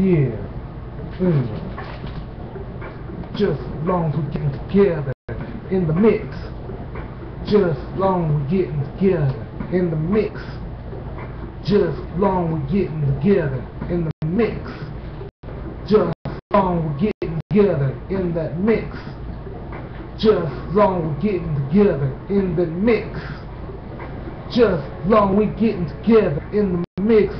Yeah. Mm. Just as long as we're getting together in the mix. Just as long as we're getting together in the mix. Just as long as we're getting together in the mix. Just as long as we're getting together in that mix. Just as long as we're getting together in the mix. Just as long as we're getting together in the mix.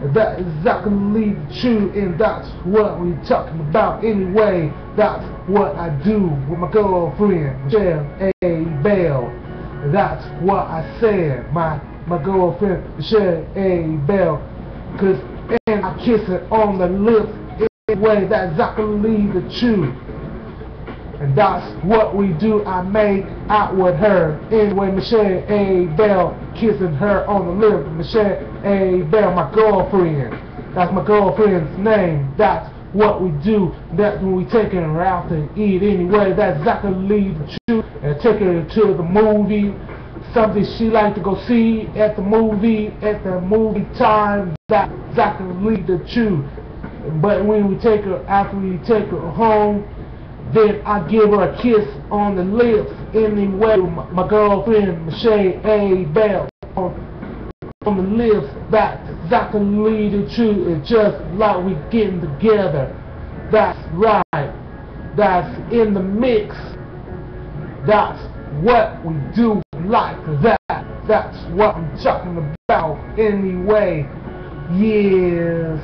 That is exactly true, and that's what we're talking about anyway. That's what I do with my girlfriend, Michelle A. Bell. That's what I said, my my girlfriend, Michelle Abell. Cause and I kiss her on the lips anyway. That's exactly the truth. And that's what we do. I make out with her. Anyway, Michelle Abell kissing her on the lips. Michelle Abell, my girlfriend. That's my girlfriend's name. That's what we do. That's when we taking her out to eat. Anyway, that's exactly the truth. And take her to the movie. Something she like to go see at the movie, at the movie time. That's exactly the truth. But when we take her, after we take her home, then I give her a kiss on the lips anyway. My, my girlfriend, Michelle Abell, on, the lips. That's exactly the truth. It's just like we getting together. That's right. That's in the mix. That's what we do like that. That's what I'm talking about anyway. Yes.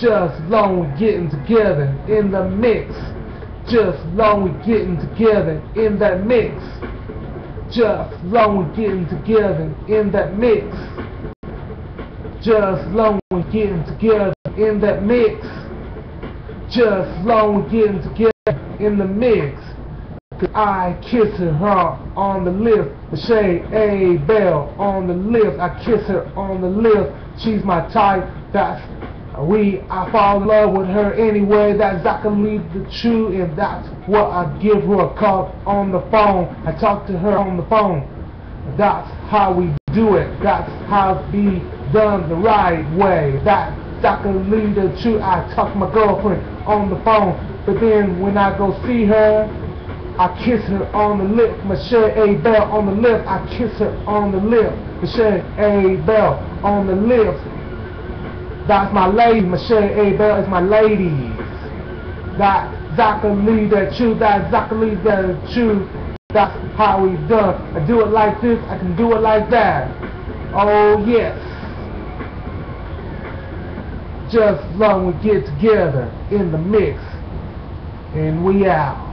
Just long getting together in the mix. Just long we getting together in that mix. Just long we getting together in that mix. Just long we getting together in that mix. Just long we getting together in the mix. Cause I kiss her on the lips, Michelle Abell on the lips. I kiss her on the lips. She's my type. That's we I fall in love with her anyway. That's exactly the truth, and that's what I give her a call on the phone. I talk to her on the phone. That's how we do it. That's how be done the right way. That's exactly the truth. I talk to my girlfriend on the phone, but then when I go see her, I kiss her on the lip. Michelle Abell on the lip. I kiss her on the lip. Michelle A. Bell on the lips. That's my lady, Michelle Abell is my lady. That exactly the truth, that exactly the truth. That's how we done. I do it like this, I can do it like that. Oh yes. Just long we get together in the mix. And we out.